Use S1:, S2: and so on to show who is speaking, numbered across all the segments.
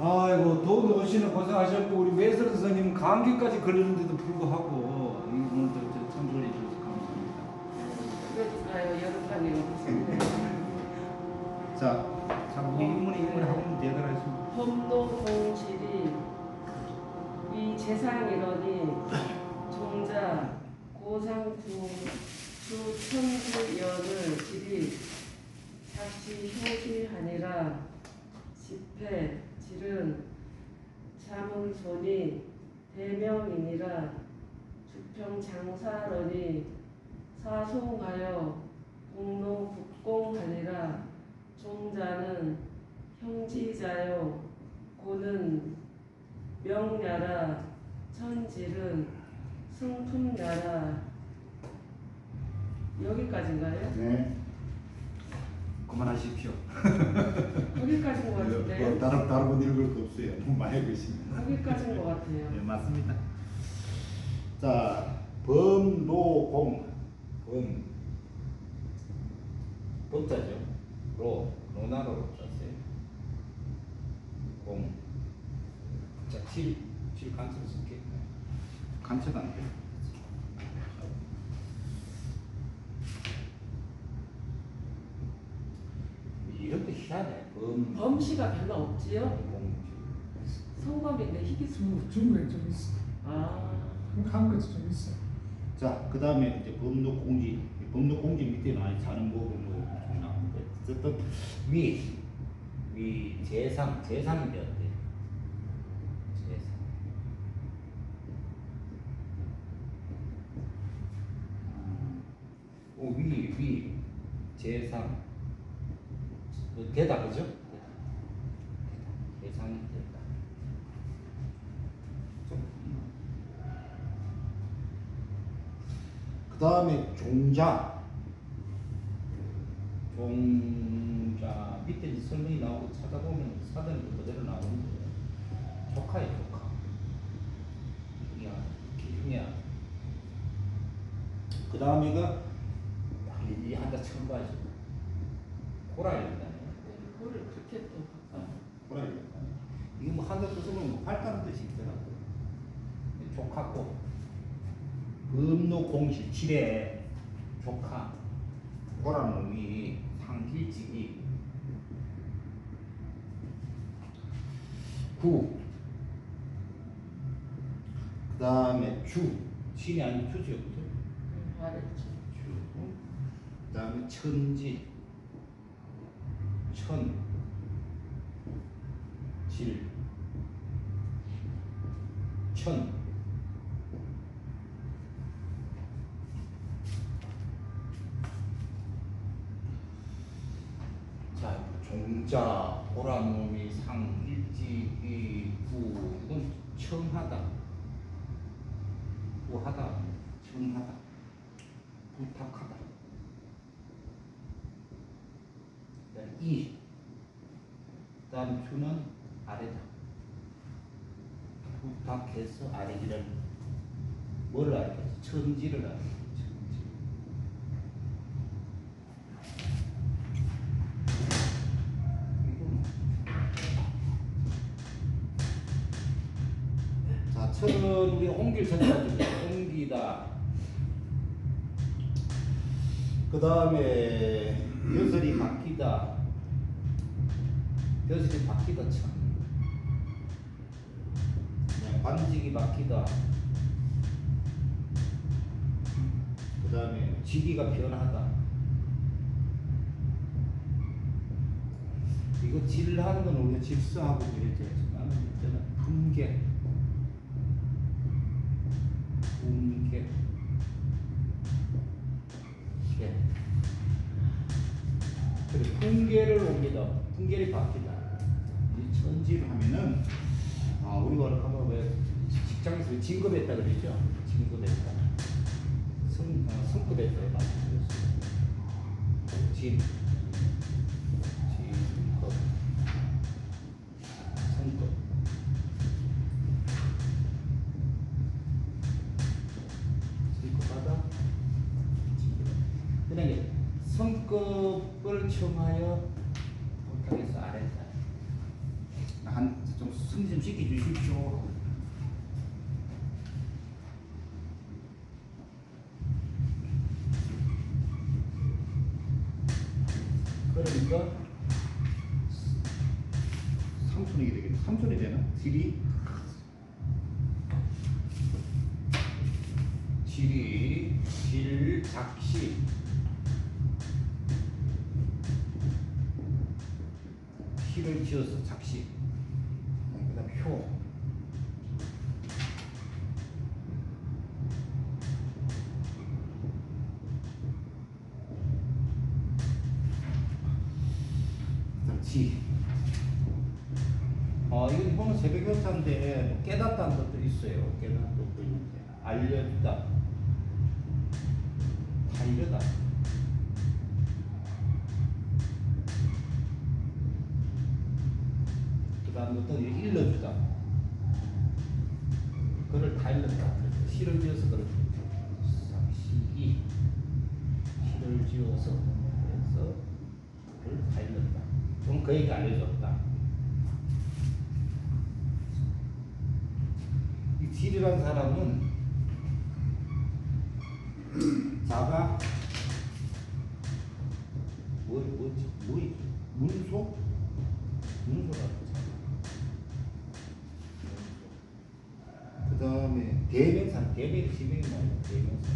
S1: 아이고 더운 오시는 고생하셨고 우리 매설 선생님 감기까지 걸리는데도 불구하고 이분들 저 참석해 주셔서 감사합니다. 자, 참 우리 인문이 인문 학원 대단하십니다.
S2: 범도 공실이 이 재상이러니 종자 고상주 주천주연을 지리 사시 효시하니라 집회 질은 자문손이 대명이니라 주평장사러니 사송하여 공로 북공하니라 종자는 형지자요 고는 명야라 천질은 승품야라 여기까지인가요?
S3: 네.
S1: 그만하십시오.
S2: 여기까지인
S3: 것뭐
S2: 같은데요?
S3: 다른 다른 분 읽을 거 없어요. 너무 많이 읽으시면.
S2: 여기까지인 것 같아요.
S1: 네, 맞습니다.
S3: 자, 범노공 범
S4: 법자죠. 로, 로나로 썼어요. 공. 자, 칠, 칠 간섭 쓸게.
S1: 간첩 안 돼.
S4: 이것도 희한해. 범,
S2: 범시가 별로 없지요?
S4: 공,
S2: 성범인데 희귀수.
S5: 중, 중국에 좀 있어.
S2: 아,
S5: 한국에도 좀 있어.
S3: 자, 그 다음에 이제 법노 공지, 법노 공지 밑에는 아니 자는 법은 뭐 이렇게 나오는데 어쨌든
S4: 위, 위, 재상, 재상이 되었대. 재상. 오, 위, 위, 재상. 그 되다, 그죠? 재상이 됐다.
S3: 그 다음에 종자,
S4: 종자. 밑에 이제 설명이 나오고 찾아보면 사전이 그대로 나오는데 조카예요 조카 야 기중이야
S3: 그 다음에가
S4: 이 한자 처음 봐야지 호라이다
S2: 그렇게 또.
S3: 뭐라 그래? 이게 뭐 한자 뜻으로 뭐 활다는 뜻이 있더라고.
S4: 조카고
S3: 범노 공시
S4: 칠에 조카 호라는 놈이 상길지기
S3: 구. 그 다음에 주,
S4: 신이 아닌 주죠 그죠?
S2: 말했죠.
S3: 주그 다음에 천지,
S4: 천, 질, 천, 자, 종자, 보라놈이 상, 일지, 이, 구, 이건 청하다, 구하다, 청하다, 부탁하다. 이, 그다음 주는 아래다. 부탁해서 아래기를 뭘 알겠어? 천지를 알겠어. 우리 옮길 생각입니다. 옮기다. 그 다음에 벼슬이 바뀌다. 벼슬이 바뀌다 참. 관직이 바뀌다. 그 다음에 지기가 변하다. 이거 질하는 건 우리가 질서하고 그랬죠. 나는 이제는 품계. 품계. 예. 그래, 풍계를 옮기다. 풍계를 바뀌다. 이 천지를 하면은 아 우리가 하면 왜 직장에서 왜 진급했다 그러죠? 진급했다. 성 어, 성급했다 말씀드렸어요. 진. 진급. 그다음에 성급을 청하여 못하겠어 아래다.
S3: 한좀
S4: 좀 시켜주십시오. 그러니까 3천이 되겠네. 3천이 되나? 질이 질이 질 작시 시를 지어서 작시 그다음 효 그다음 지 이거는 새벽 교차인데 깨닫다는 것도 있어요. 깨닫는 것도 있는데 알려주다, 달려다. 그 다음에 또 일러주다. 그를 달렸다. 시를 지어서 그를 시이 시를 지어서 그래서 그를 달렸다. 그럼 그에게 알려줬다. 이 질이라는 사람은 자가 뭐 뭐지 뭐이 문소? 문소라고 그 다음에 대명사 대명 지명이 나요 대명사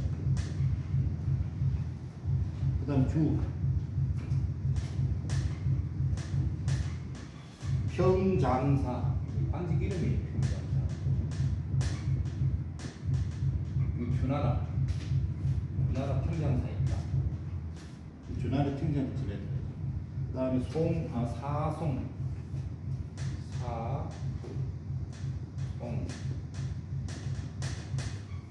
S4: 그 다음 주. 평장사. 관직 이름이에요 평 주나라 주나라 평장사 있다. 평장사 지냈다. 그 다음에 송, 아 사송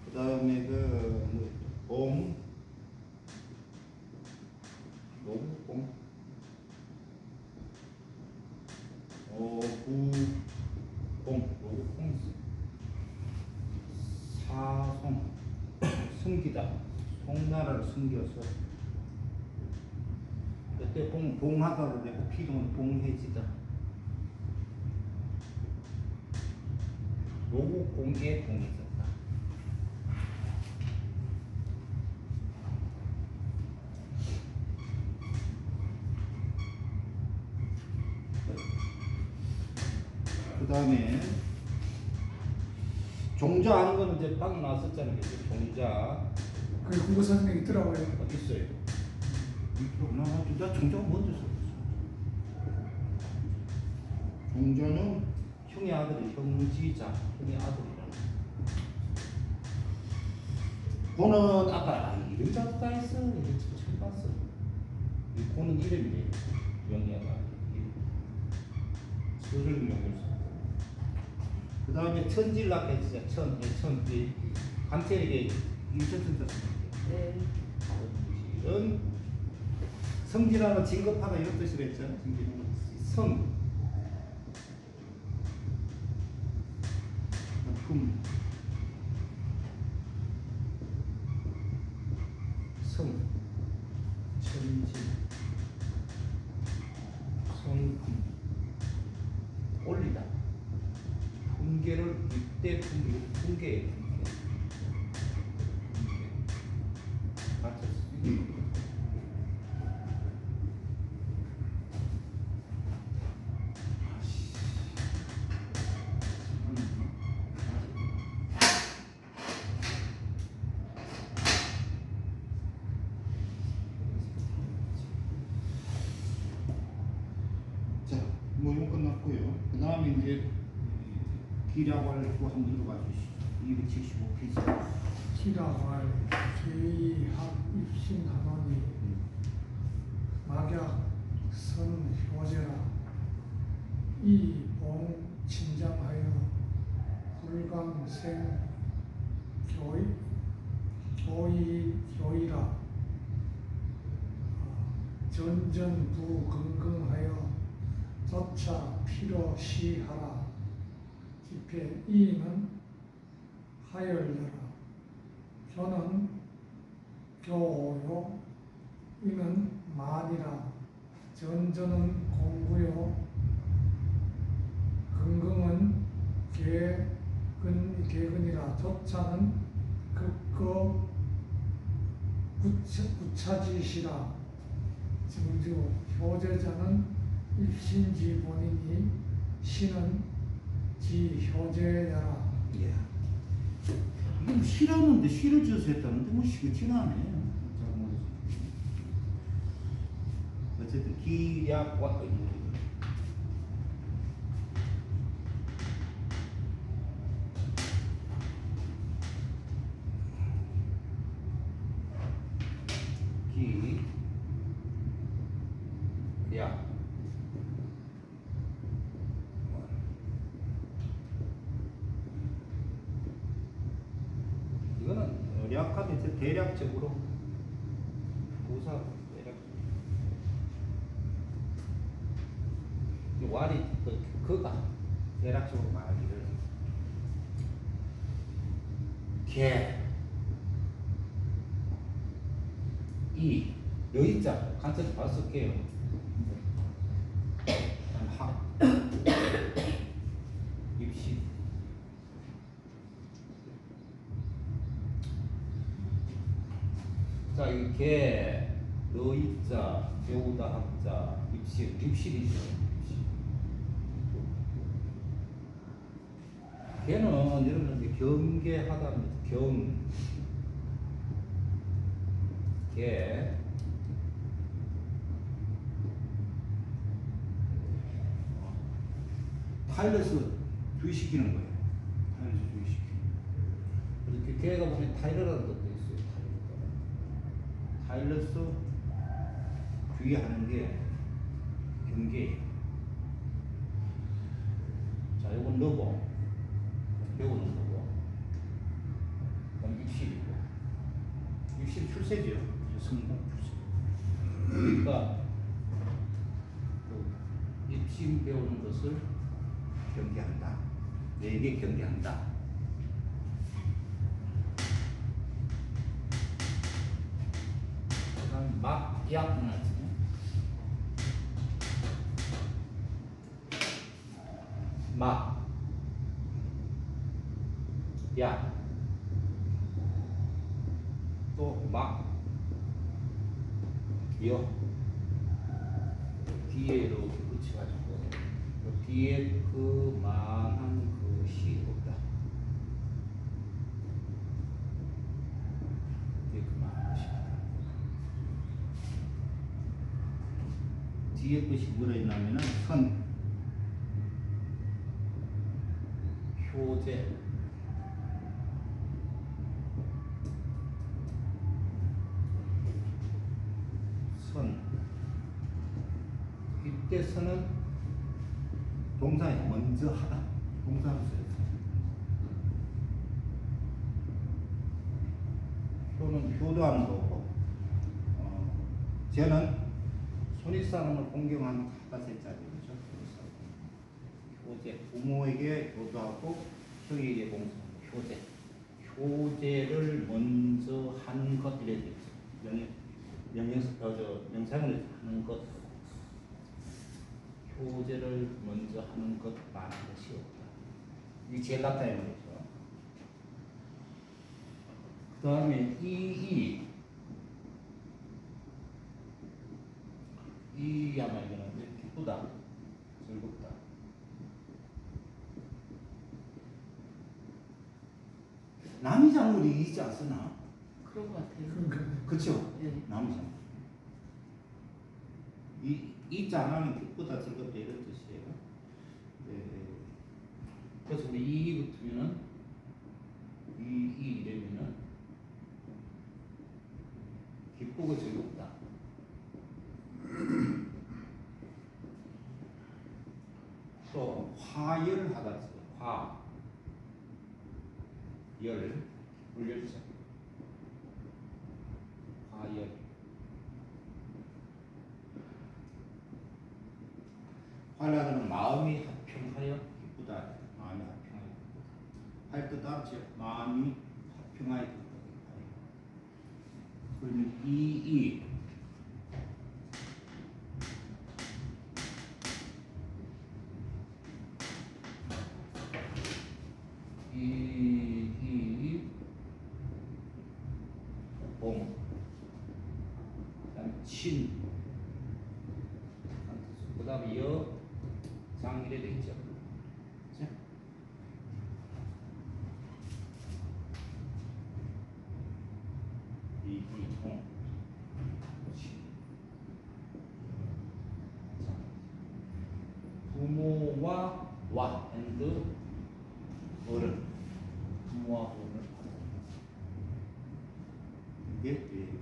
S4: 그 다음에 그봄 노구봉 어구봉 노구봉 사송 숨기다 숨겨서 그때 봉 봉하다로 되고 피동은 봉해지다. 노구 공개 봉해졌다. 그 다음에 종자 아는 거는 이제 방금 나왔었잖아요. 종자
S5: 그 국어 설명이 있더라고요.
S4: 이쪽 나, 나 종자가 먼저 썼어. 종자는 형의 아들이 형지자, 형의 아들이라는. 고는 아까 아, 이름 잡다 했어. 이거 처음 봤어. 이 고는 이름이래. 영희가 소설 명령사. 그 다음에 천질락 했죠. 천, 예, 천, 이 간태에게 일천천자
S2: 네.
S4: 성질은 성질하는 진급하다 이런 뜻이라 했잖아요. 성, 품, 성, 천지, 성품, 올리다. 품계를 이때 품계, 품계에 품계. 품계. 맞췄어. 자, 뭐 이거 끝났고요. 그 다음에 이제 기량을 또 한번 들어가 주시죠. 275페이지.
S5: 기라왈 제2학 입신 하노니 막약 선효제라 이봉 친장하여 불강생 교이 교이 교이라. 아, 전전부 긍긍하여 조차 필요시하라. 집회 이는 하열려라. 교는 교요. 이는 만이라. 전전은 공부요. 긍긍은 개 근 개근이라 조차는 극거 구차, 구차지시라 증주 효제자는 일신지 본인이 신은 지 효제야라
S4: 예. 뭐 시라는데 시를 지어서 했다는데 뭐 시가 지나네. 잘못. 어쨌든 기약과 기, 약. 이거는 약하면 이제 대략적으로 부사 대략 이 와리 그 그가 대략적으로 말하기를 개, 이, 여의자 간단히 쓸게요. 학, 입시, 자, 이게 너희자, 배우다 학자, 입실, 입실이죠. 입실. 걔는 여러분들 경계하다입니다. 경, 계, 타일러스 주의시키는 거예요. 타일러스 주의시키는. 이렇게 걔가 보면 타일러라는 것도 있어요. 타일러. 타일러스 주의하는 게 경계예요. 자, 요건 너고, 요거는 너고, 그럼 입실이고, 입실 출세죠. 성공 출세. 그러니까 그 입신 배우는 것을 경계한다. 내게 경계한다. 그다음 막약 나지. 막, 약, 또 막, 여, 뒤에 이렇게 붙여가지고 그 뒤에 그만한 것이 없다. 뒤에 그만한 것이. 뒤에 것이 뭐라 있냐면은 선, 효제, 선. 이때 선은 동사에 먼저. 동사로 써요. 효는 효도하는 거고, 어, 쟤는 손윗사람을 공경하는 가까스의 자리죠. 효제, 부모에게 효도하고 형에게 봉사하는 효제. 효제를 먼저 한 것, 이래 되죠. 명예, 명령, 어, 저, 명상을 하는 것. 효제를 먼저 하는 것 말한 것이 없다. 이게 제일 낫다 이 말이죠. 그 다음에 이이 이 아마 이거는 이제 기쁘다, 즐겁다. 남이 장물이 이지 않으나?
S2: 그런 것 같아요.
S4: 그쵸?
S2: 예.
S4: 남이. 이 안 하면 기쁘다, 즐겁다 이런 뜻이에요. 네. 그래서 우리 이 붙으면은 이, 이 이러면은 기쁘고 즐겁다. 또 화열하다. 화, 열. 화열. 화라는 마음이 합평하여 기쁘다. 마음이 합평하여 기쁘다. 할뜻 알죠? 마음이 합평하여 기쁘다. 그러면 이, 이. 이, 이, 봉. 그다음에 친. 그 다음에 여, 장 이래 돼 있죠. 그죠? 이, 이, 봉. 그렇지. 자, 부모와 와 앤드 어른 부모와 어른을
S6: 이게 예,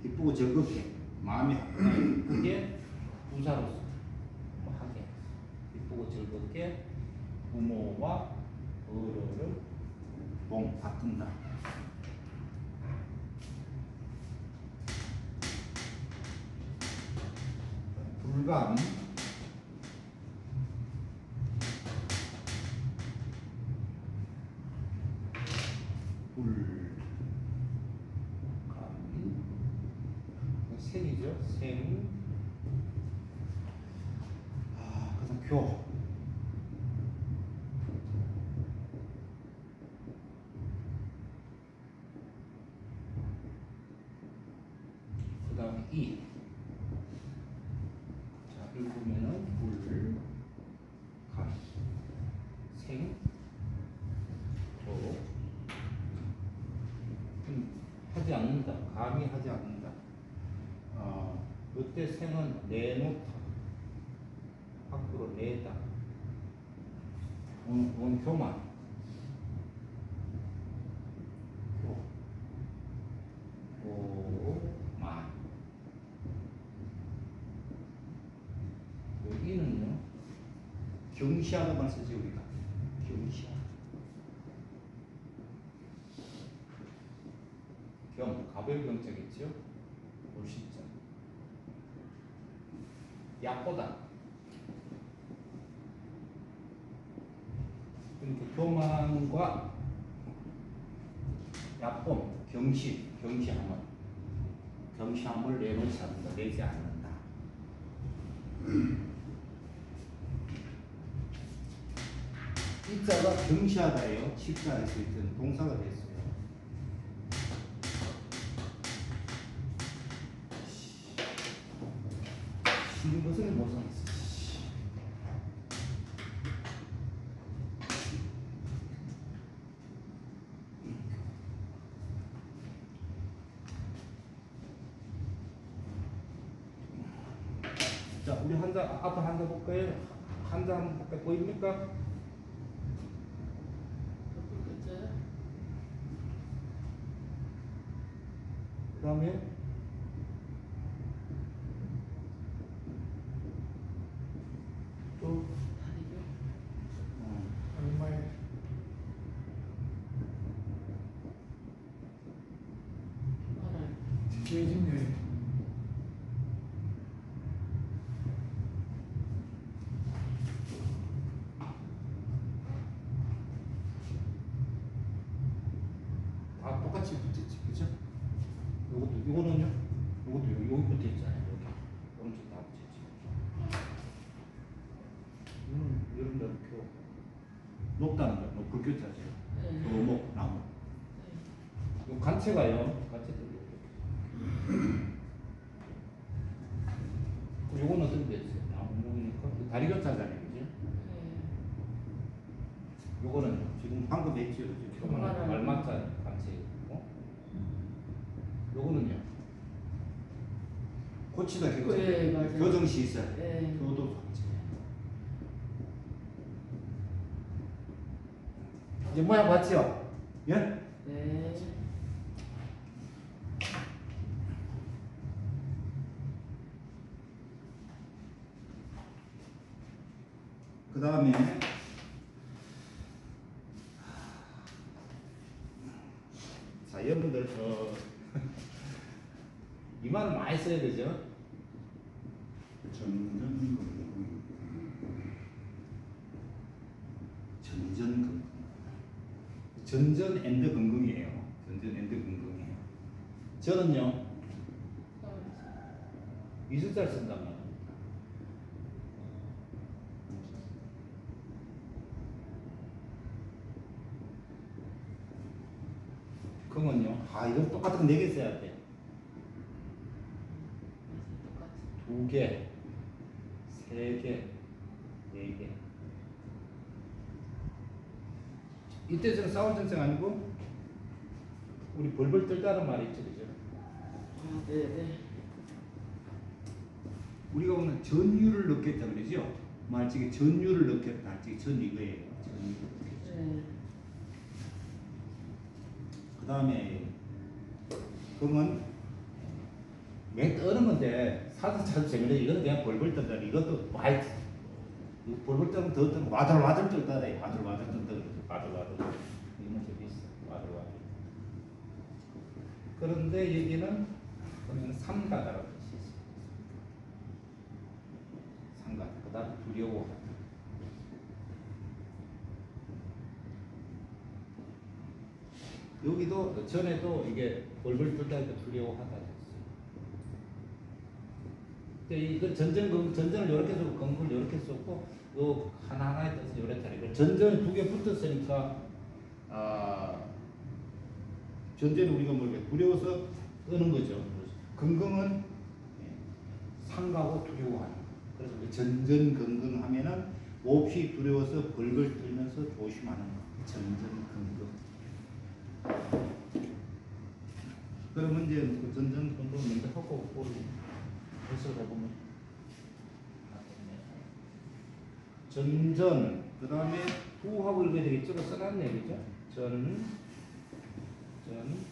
S6: 기쁘고 즐겁게 마음이
S4: 그게 부사로서 뭐 하게. 기쁘고 즐겁게 부모와 어른을
S6: 봉 바꾼다. 불감
S4: 감이 생이죠 생
S6: 아, 그다음 교
S4: 그 다음에 이. 자, 읽으면은 불, 감, 생, 조. 음, 하지 않는다. 감이 하지 않는다. 어, 그때 생은 내놓다. 밖으로 내다. 원, 원표만. 표. 오만. 여기는요,
S6: 경시하다만 쓰지 우리가.
S4: 경시야. 경, 가별 경자겠죠? 물신자. 약보다. 그러니까 교만과 약봄, 경시, 경시함을, 경시함을 내놓지 않는다, 내지 않는다.
S6: 이 자가 경시하다예요. 십자에 쓸 때는 동사가 됐어요.
S4: 것을 못삼았어. 자, 우리 한자 앞에 한자 볼까요? 한자 한번 볼까요? 보입니까?
S2: 그
S4: 다음에 또
S2: 다리교.
S5: 얼마에
S2: 알아요.
S5: 재진여행
S4: 다 똑같이 붙었지, 그죠? 요것도, 요거는요? 요것도 여기, 여기 붙어 있잖아요, 여기. 오른쪽 다 붙었지. 음, 이런 데는 표.
S6: 높다는 거, 높을 교자죠.
S2: 네.
S6: 도목, 나무.
S2: 네.
S4: 요 간체가요, 간체도 이렇게. 요거는 어떤 데 있어요? 나무목이니까. 다리 교차잖아요, 그죠?
S2: 네.
S4: 요거는
S6: 지금 방금.
S4: 표만
S2: 말만.
S4: 말맞자 간체 있고. 요거는요?
S6: 고치다 교정.
S2: 네, 맞아요.
S6: 교정시 있어야 돼.
S2: 네.
S6: 교도 방지.
S4: 이제 모양 봤죠?
S6: 예?
S2: 네.
S6: 그 다음에
S4: 자, 여러분들, 어, 이 말을 많이 써야 되죠?
S6: 전전 전전 and 긍긍이에요. 전전 and 긍긍이에요.
S4: 저는요, 이술자를 쓴단 말이에요. 그건요. 아 이건 똑같은 거 네 개 써야 돼.
S2: 똑같이.
S4: 두 개, 세 개, 네 개. 이때 저는 싸울 전쟁 아니고 우리 떨다는 말이 있죠, 그죠?
S2: 아, 네 네.
S1: 우리가 오늘 전유를 넣겠다 그러죠? 말찍이 전유를 넣겠다. 전 이거예요. 넣겠죠.
S2: 네.
S4: 그 다음에 그러면 맹 떠는 건데 사서 자주 재밌는데 이거는 그냥 벌벌 떤다. 이것도 이거 벌벌 떠면 더 떠면 와들와들 떨다. 와들와들 떤다. 와들와들. 이건 재밌어. 와들와들. 그런데 여기는 그러면 삼가다라고 뜻이 있어. 삼가. 그다음 두려워. 여기도 전에도 이게 벌벌 떨다 니까 두려워하다 했어요. 근데 이거 전전 건 전전을 이렇게 쓰고 건걸 이렇게 썼고 요 하나 하나에 따라서 하니까 전전 두 개 붙었으니까 아 전제는 우리가 모르게 두려워서 끄는 거죠. 건강은 상가고 두려워하는 거. 그래서 그 전전건건하면은 몹시 두려워서 벌벌 떨면서 조심하는 거. 전전건건. 그러면 이제 그 전전건건 먼저 하고 해석해 보면 전전 그 다음에 후하고 읽어야 되겠죠? 써놨네 그죠? 전, 전,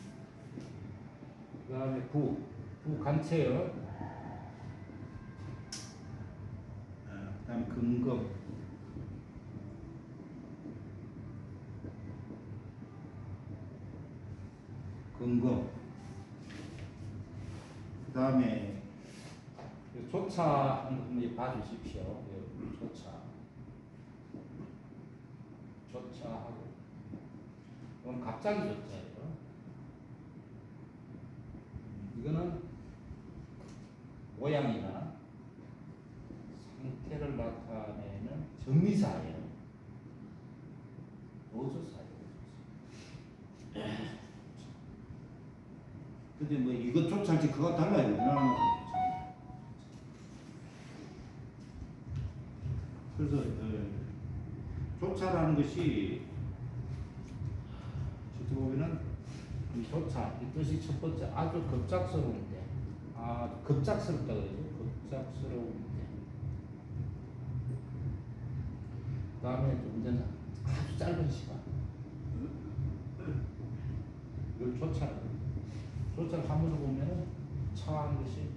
S4: 그 다음에 부, 부 간체요. 어, 그 다음에 근검. 근검. 그 다음에 조차 한번 봐주십시오. 요 조차. 조차하고. 이건 갑자기 조차예요. 이거는 모양이나 상태를 나타내는 정미사예요. 노조사예요. 근데 뭐 이것 쫓아지 그거 달라요. 그래서 어, 조차라는 것이 저쪽 보면은 이 조차 이 뜻이 첫 번째 아주 급작스러운데 아 급작스럽다 그러죠. 급작스러운데 그 다음에 좀 전에 아주 짧은 시간 이걸 조차라고 조차를 한번 보면은 차한 것이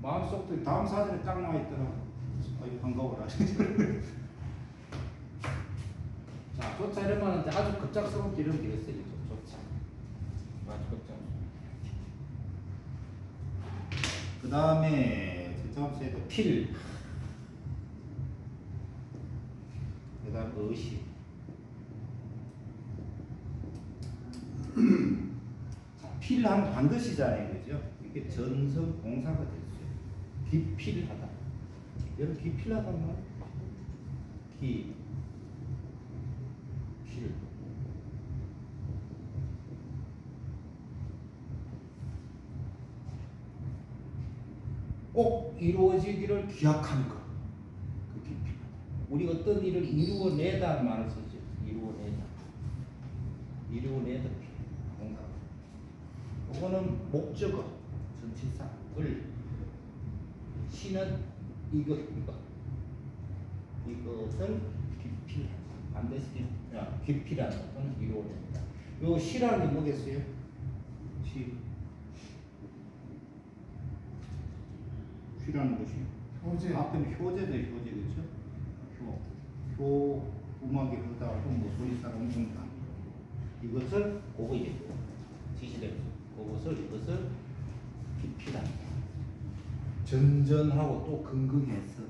S4: 마음속도 다음 사진에 딱 나와 있더라고. 아유 반가워라. 자, 조차 이러면 이제 아주 급작스럽게 이런 게 있어요. 조차. 아주 급작스럽게. 그 다음에 제점수에도 필. 그 다음 의식. 자, 필하면 반드시잖아요. 그죠? 이게 전성 동사가 됐어요. 기필하다. 여러분 기필하단 말? 기. 필. 꼭 이루어지기를 기약하는 것. 그 기필하다. 우리 어떤 일을 이루어내다 말을 쓰죠. 이루어내다. 이루어내다. 뭔가. 이거는 목적어, 전치사, 을. 시는 이것, 이것. 이것을 기필한다. 반드시 야, 기필하는 것은 이루어낸다. 요 시라는 게 뭐겠어요? 시. 시라는 것이
S5: 교재
S4: 앞에는 효제도 효제 그렇죠? 효, 효, 음악이 흐르다고 뭐 소리사가 엄청나. 이것을 그거 이제 지시대로 그것을 이것을 기필한다. 전전하고 또 근근해서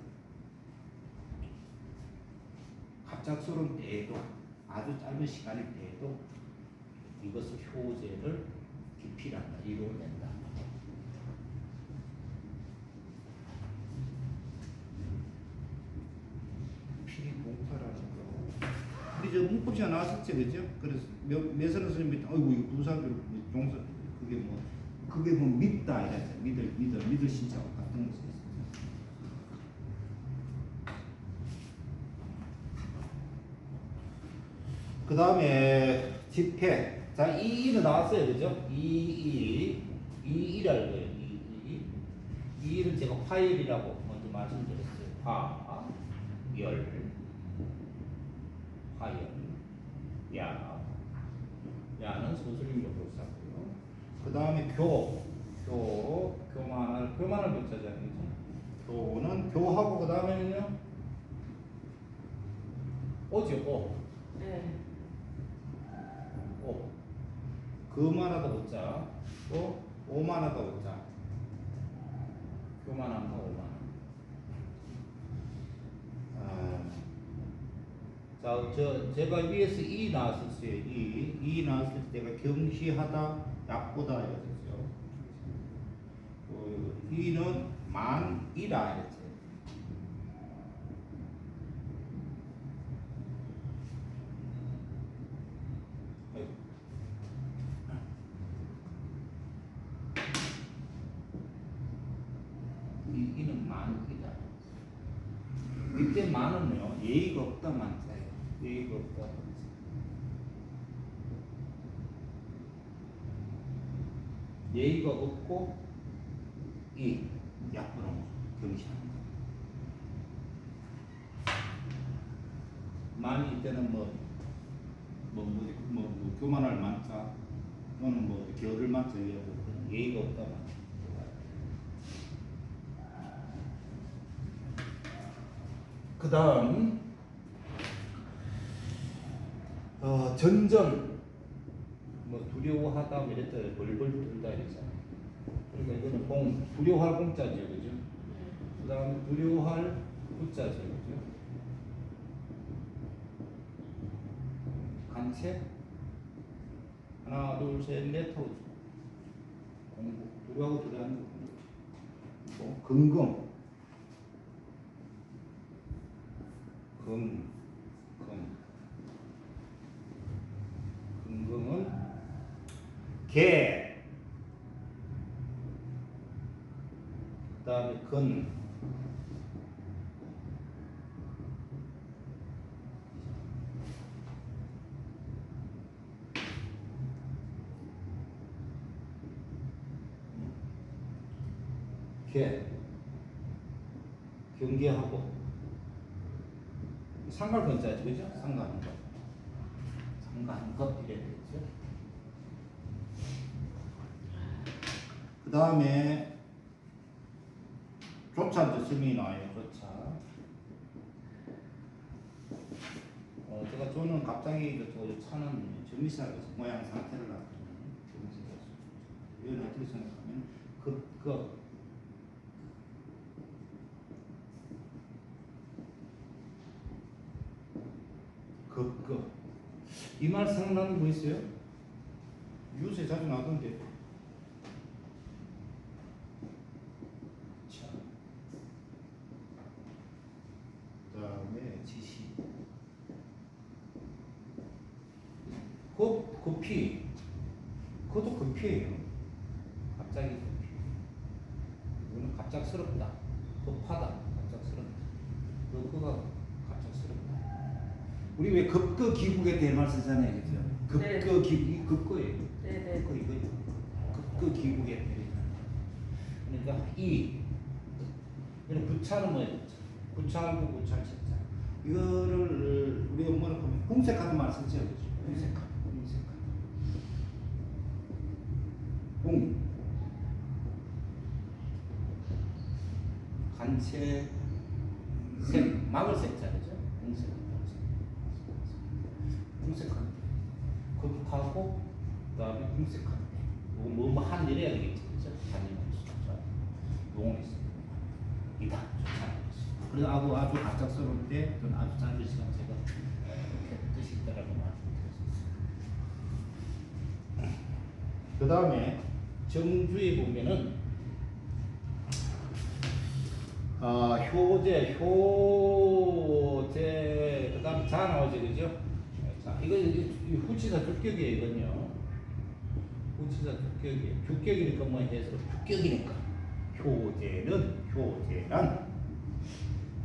S4: 갑작스러운 때에도 아주 짧은 시간일 때에도 이것을 효제를 기필한다. 이루어낸다. 저 문법시간 나왔었죠, 그죠? 그래서 매- 매선 선생님이 아이고 이거 부사들 동사 그게 뭐 그게 뭐 믿다 이랬죠. 믿을 믿을 믿을 신자와 같은 것이 있어요. 그 다음에 집회. 자, 이 일은 나왔어요. 그죠? 이 일. 이 일이라는 거예요. 이 일. 이 일은 제가 화열이라고 먼저 말씀드렸어요. 화, 열. 화열. 야. 야는 소설인력 불사고요. 그 다음에 교. 교. 교만을, 교만을 몇 자잖아요. 교는 교하고 그 다음에는요. 오죠, 오.
S2: 네.
S4: 오. 그만하다 오자. 또 오만하다 오자. 교만함과 오만. 아, 자, 저 제가 위에서 이 나왔었어요. 이, 이 나왔을 때 제가 경시하다, 약보다 이랬었죠. 그 이는 만이라 이랬죠. 아이고. 이, 이는 만이다. 이때 만은요, 예의가 없다 만자예요. 예의가 없다 만자. 예의가 없고, 이, 경시하는 거. 만이 이때는 뭐, 뭐, 뭐, 뭐, 뭐 교만할 만자, 또는 뭐, 겨를 만자, 예의가 없다 만자. 그 다음 어, 전전 뭐 두려워하다 뭐 이랬다 벌벌 떨다 이랬잖아요. 그러니까 이거는 공 두려워할 공짜죠 그죠? 그 다음에 두려워할 구자죠 그죠? 간체? 하나 둘셋넷 하고 공부 두려워하고 두려워하는 거 뭐, 근검 금, 금. 금금은 개. 그 다음에 근. 개. 경계하고. 상관건자죠, 그죠? 상관건. 상관건 이래 되죠. 그 다음에 조차 이제 설명이 나와요. 조차. 어, 제가 저는 갑자기 저, 저 차는 정미사를 모양 상태를. 정미사가 이건 어떻게 생각하면 그, 그 급급 이말 생각나는 거 있어요? 뉴스에 자주 나던데 자 그다음에 지시 급 급히 그것도 급히예요 갑자기 급히 이거는 갑작스럽다 급하다 갑작스럽다 그거가 갑작스럽다 우리 왜 급거 기국에 대말 쓰잖아요, 그죠?
S2: 네.
S4: 급거 기국, 이 급거예요.
S2: 네네.
S4: 급거 이거죠. 급거 기국에 대리잖아요. 그러니까 이, 부차는 뭐예요? 부차하고 부차쳤자. 이거를 우리 엄마는 보면 공색하는 말 쓰죠, 그죠? 공색하, 공색하. 공. 간체, 색, 막을 색자, 그죠? 공색. 궁색한 급하고 그다음에 궁색한 뭐뭐한 일해야 되겠지 그죠? 한일 숫자 용어 있습니다. 이다 좋다는 것이. 그래서 아주 아주 갑작스러울 때 또는 아주 짧은 시간 제가 뜻이 있다라고 말씀드렸습니다. 그 다음에 정주에 보면은 아 효제 효제 그 다음 자 나오죠 그죠? 이거 이거 후치사 주격이에요, 이건요. 후치사 주격이에요. 주격이니까 뭐 해서 주격이니까. 효제는 효제란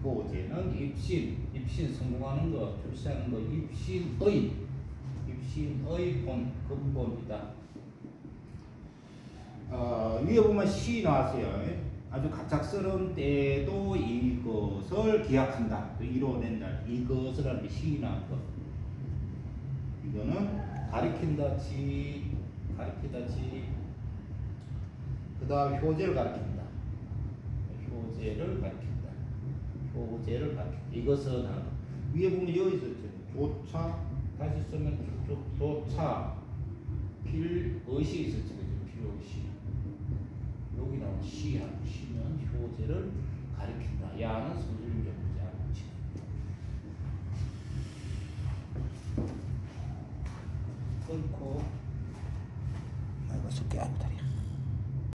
S4: 효제는 입신 입신 성공하는 거 출세하는 거 입신의 입신의 본 근본이다. 어, 위에 보면 시 나왔어요. 아주 갑작스러운 때도 이것을 기약한다. 또 이뤄낸다. 이것을 하는 시 나온 거. 이거는 가리킨다 지 가리키다 지. 그 다음 효제를 가리킨다. 효제를 가리킨다. 효제를 가리킨다. 이것은. 위에 보면 여기 있었죠. 조차 다시 쓰면 조, 조차 필의시 있었죠. 필의시. 여기 나온 시하고 시는 효제를 가리킨다. 야는 서술적 부자 지 끊고
S7: 아이고, 숙게 아니다리야.